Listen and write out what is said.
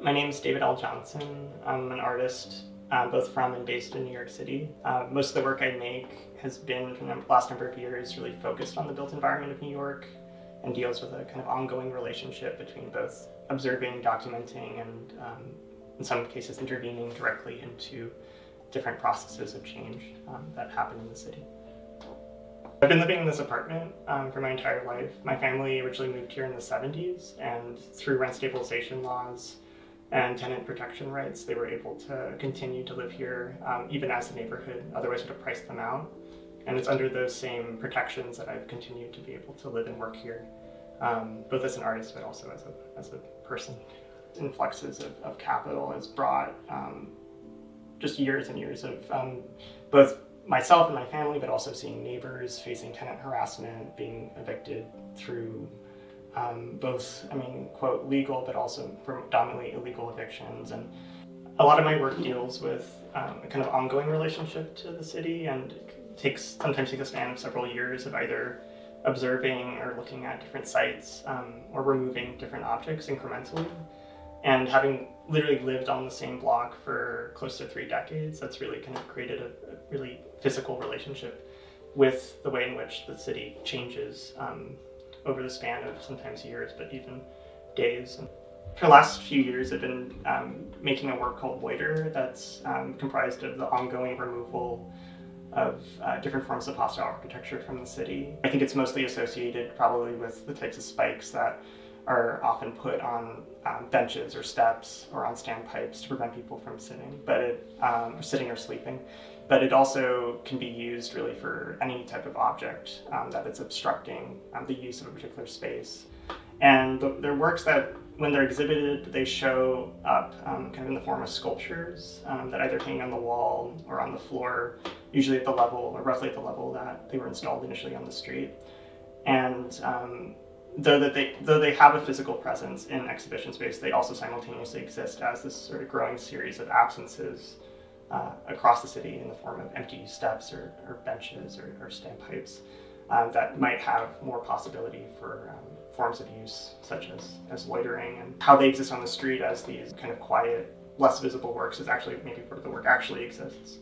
My name is David L. Johnson. I'm an artist, uh, both from and based in New York City. Uh, most of the work I make has been, from the last number of years, really focused on the built environment of New York and deals with a kind of ongoing relationship between both observing, documenting, and um, in some cases intervening directly into different processes of change um, that happen in the city. I've been living in this apartment um, for my entire life. My family originally moved here in the 70s, and through rent stabilization laws and tenant protection rights, they were able to continue to live here, um, even as the neighborhood otherwise would have priced them out. And it's under those same protections that I've continued to be able to live and work here, um, both as an artist, but also as a, as a person. Influxes of, of capital has brought um, just years and years of um, both myself and my family, but also seeing neighbors facing tenant harassment, being evicted through um, both, I mean, quote, legal, but also predominantly illegal evictions. And a lot of my work deals with um, a kind of ongoing relationship to the city and takes sometimes takes a span of several years of either observing or looking at different sites um, or removing different objects incrementally. And having literally lived on the same block for close to three decades, that's really kind of created a, a really physical relationship with the way in which the city changes um, over the span of sometimes years, but even days. For the last few years, I've been um, making a work called Loiter that's um, comprised of the ongoing removal of uh, different forms of hostile architecture from the city. I think it's mostly associated probably with the types of spikes that are often put on um, benches or steps or on standpipes to prevent people from sitting, but it, um, or sitting or sleeping. But it also can be used really for any type of object um, it's obstructing um, the use of a particular space. And the, they're works that, when they're exhibited, they show up um, kind of in the form of sculptures um, that either hang on the wall or on the floor, usually at the level or roughly at the level that they were installed initially on the street. And though that they though they have a physical presence in exhibition space, they also simultaneously exist as this sort of growing series of absences uh, across the city in the form of empty steps or, or benches or, or standpipes um, that might have more possibility for um, forms of use such as, as loitering and how they exist on the street as these kind of quiet, less visible works is actually maybe where the work actually exists.